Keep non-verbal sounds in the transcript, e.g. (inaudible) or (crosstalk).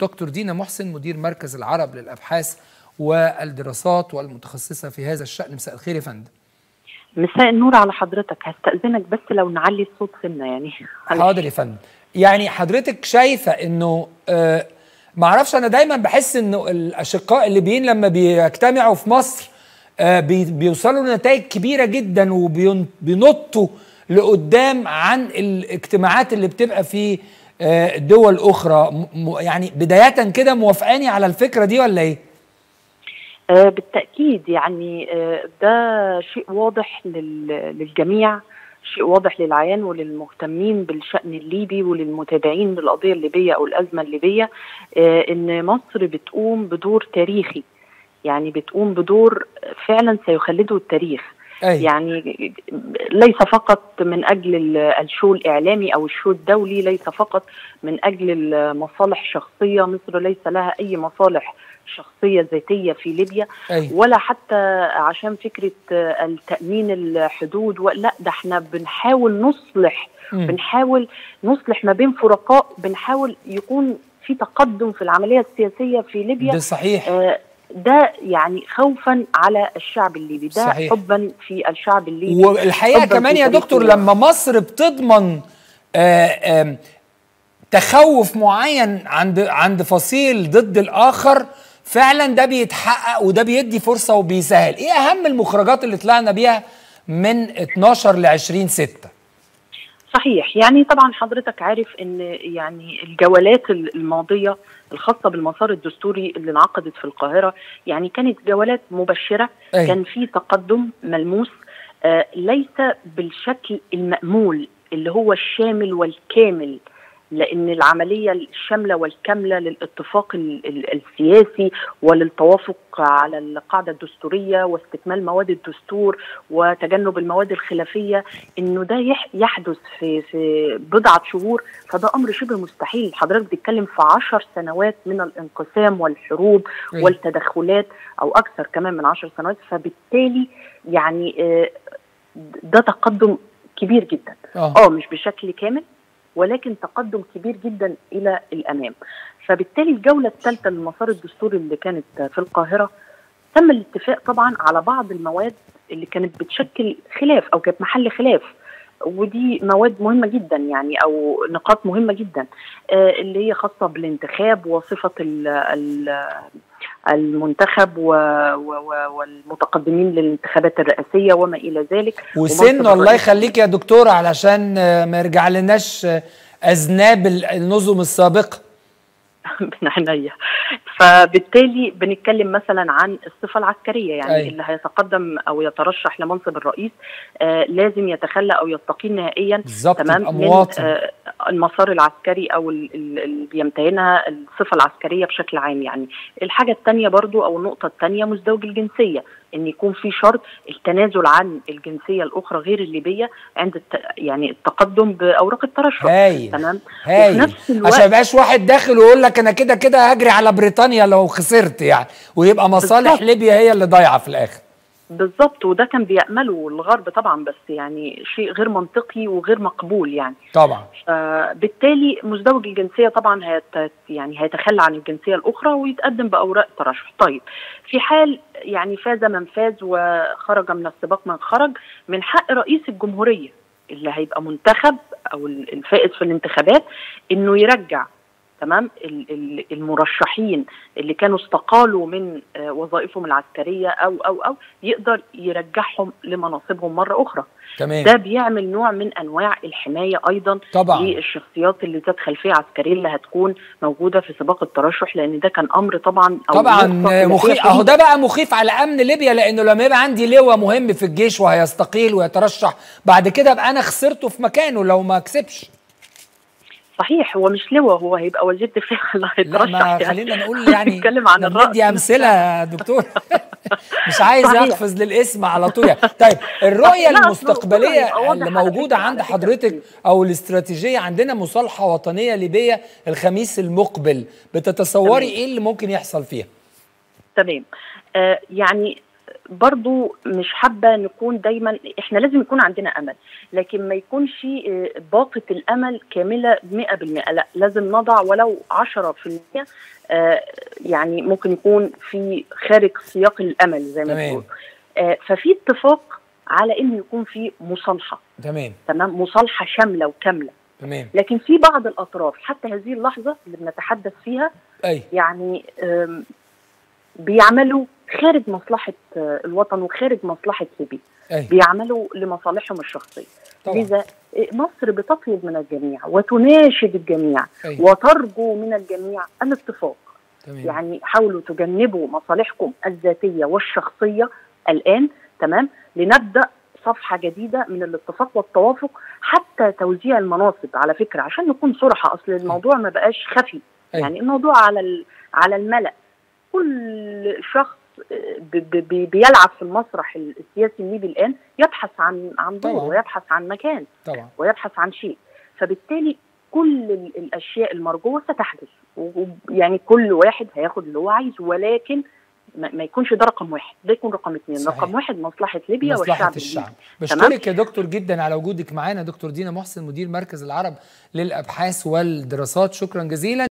دكتور دينا محسن مدير مركز العرب للأبحاث والدراسات والمتخصصة في هذا الشأن. مساء الخير يا فندم. مساء النور على حضرتك. هستأذنك بس لو نعلي الصوت سنة يعني. حاضر يا فندم. يعني حضرتك شايفة إنه آه معرفش أنا دايما بحس إنه الأشقاء الليبيين لما بيجتمعوا في مصر آه بي بيوصلوا لنتائج كبيرة جدا وبينطوا لقدام عن الاجتماعات اللي بتبقى في دول أخرى. يعني بداية كده موافقاني على الفكرة دي ولا إيه؟ آه بالتأكيد. يعني آه ده شيء واضح للجميع شيء واضح للعيان وللمهتمين بالشأن الليبي وللمتابعين للقضية الليبية أو الأزمة الليبية آه إن مصر بتقوم بدور تاريخي. يعني بتقوم بدور فعلا سيخلده التاريخ. أي. يعني ليس فقط من أجل ال show الإعلامي أو ال show الدولي ليس فقط من أجل مصالح شخصيه مصر ليس لها أي مصالح شخصية ذاتية في ليبيا أي. ولا حتى عشان فكرة التأمين الحدود لا ده إحنا بنحاول نصلح م. بنحاول نصلح ما بين فرقاء بنحاول يكون في تقدم في العملية السياسية في ليبيا ده صحيح آه ده يعني خوفا على الشعب الليبي ده صحيح. حبا في الشعب الليبي. والحقيقة كمان يا دكتور لما مصر بتضمن آآ آآ تخوف معين عند عند فصيل ضد الآخر فعلا ده بيتحقق وده بيدي فرصة وبيسهل. إيه أهم المخرجات اللي طلعنا بيها من 12 ل 20 6 صحيح يعني طبعا حضرتك عارف إن يعني الجولات الماضية الخاصة بالمسار الدستوري اللي انعقدت في القاهرة. يعني كانت جولات مبشرة. أي. كان في تقدم ملموس. آه ليس بالشكل المأمول اللي هو الشامل والكامل. لأن العملية الشاملة والكاملة للاتفاق السياسي وللتوافق على القاعدة الدستورية واستكمال مواد الدستور وتجنب المواد الخلافية إنه ده يحدث في في بضعة شهور فده أمر شبه مستحيل. حضرتك بتتكلم في عشر سنوات من الانقسام والحروب م. والتدخلات أو أكثر كمان من عشر سنوات فبالتالي يعني ده تقدم كبير جدا. آه مش بشكل كامل ولكن تقدم كبير جدا إلى الأمام. فبالتالي الجولة الثالثة للمسار الدستوري اللي كانت في القاهرة تم الاتفاق طبعا على بعض المواد اللي كانت بتشكل خلاف أو كانت محل خلاف. ودي مواد مهمة جدا يعني أو نقاط مهمة جدا آه اللي هي خاصة بالانتخاب وصفة ال ال المنتخب و و والمتقدمين للانتخابات الرئاسية وما إلى ذلك. وسن الله يخليك يا دكتور علشان ما يرجع لناش اذناب النظم السابقة. (laughs) من عينيا. فبالتالي بنتكلم مثلا عن الصفة العسكرية يعني أي. اللي هيتقدم أو يترشح لمنصب الرئيس آه لازم يتخلى أو يستقيل نهائيا. تمام من آه المسار العسكري أو اللي بيمتهنها الصفة العسكرية بشكل عام يعني. الحاجة الثانية برضو أو النقطة الثانية مزدوج الجنسية إن يكون في شرط التنازل عن الجنسية الأخرى غير الليبية عند الت... يعني التقدم بأوراق الترشح. هايل. تمام؟ هايل. وفي نفس الوقت عشان يبقاش واحد داخل ويقول لك أنا كده كده هجري على بريطانيا لو خسرت يعني ويبقى مصالح بالزبط. ليبيا هي اللي ضايعة في الآخر. بالظبط وده كان بيأمله الغرب طبعا بس يعني شيء غير منطقي وغير مقبول يعني. طبعا. بالتالي مزدوج الجنسية طبعا هيت يعني هيتخلى عن الجنسية الأخرى ويتقدم بأوراق ترشح طيب في حال يعني فاز من فاز وخرج من السباق من خرج من حق رئيس الجمهورية اللي هيبقى منتخب أو الفائز في الانتخابات إنه يرجع تمام؟ المرشحين اللي كانوا استقالوا من وظائفهم العسكرية أو أو أو يقدر يرجعهم لمناصبهم مرة أخرى. تمام. ده بيعمل نوع من أنواع الحماية أيضا طبعا. للشخصيات اللي ذات خلفيه عسكرية اللي هتكون موجودة في سباق الترشح لأن ده كان أمر طبعا أو طبعا مخيف. أهو ده بقى مخيف على أمن ليبيا لأنه لما يبقى عندي لواء مهم في الجيش وهيستقيل ويترشح بعد كده أبقى أنا خسرته في مكانه لو ما كسبش. صحيح هو مش لواء هو هيبقى وزير دفاع (laughs) اللي هيترشح يعني. خلينا نقول يعني (laughs) نتكلم عن الرأس. ندي أمثلة يا دكتور. (laughs) مش عايز اقفز للاسم على طول طيب الرؤية المستقبلية اللي موجودة عند حضرتك أو الاستراتيجية عندنا مصالحة وطنية ليبية الخميس المقبل. بتتصوري إيه اللي ممكن يحصل فيها؟ تمام. آه يعني برضو مش حابة نكون دايما إحنا لازم يكون عندنا أمل لكن ما يكونش باقة الأمل كاملة 100% لا لازم نضع ولو 10% آه يعني ممكن يكون في خارج سياق الأمل زي ما بنقول آه ففي اتفاق على انه يكون في مصالحة. تمام. تمام؟ مصالحة شاملة وكاملة. تمام. لكن في بعض الأطراف حتى هذه اللحظة اللي بنتحدث فيها أي. يعني بيعملوا خارج مصلحة الوطن وخارج مصلحة ليبيا بيعملوا لمصالحهم الشخصية. لذا مصر بتطلب من الجميع وتناشد الجميع أي. وترجو من الجميع الاتفاق تمام. يعني حاولوا تجنبوا مصالحكم الذاتية والشخصية الآن تمام لنبدأ صفحة جديدة من الاتفاق والتوافق حتى توزيع المناصب على فكرة عشان نكون صراحة أصل الموضوع ما بقاش خفي أي. يعني الموضوع على على الملأ كل شخص بيلعب في المسرح السياسي الليبي الآن يبحث عن عن دور ويبحث عن مكان. طبعا. ويبحث عن شيء. فبالتالي كل الأشياء المرجوة ستحدث. يعني كل واحد هياخد اللي هو عايزه. ولكن ما يكونش ده رقم واحد. ده يكون رقم اثنين صحيح. رقم واحد مصلحة ليبيا مصلحة والشعب الشعب. بشكرك يا دكتور جدا على وجودك معانا دكتور دينا محسن مدير مركز العرب للأبحاث والدراسات. شكرا جزيلا.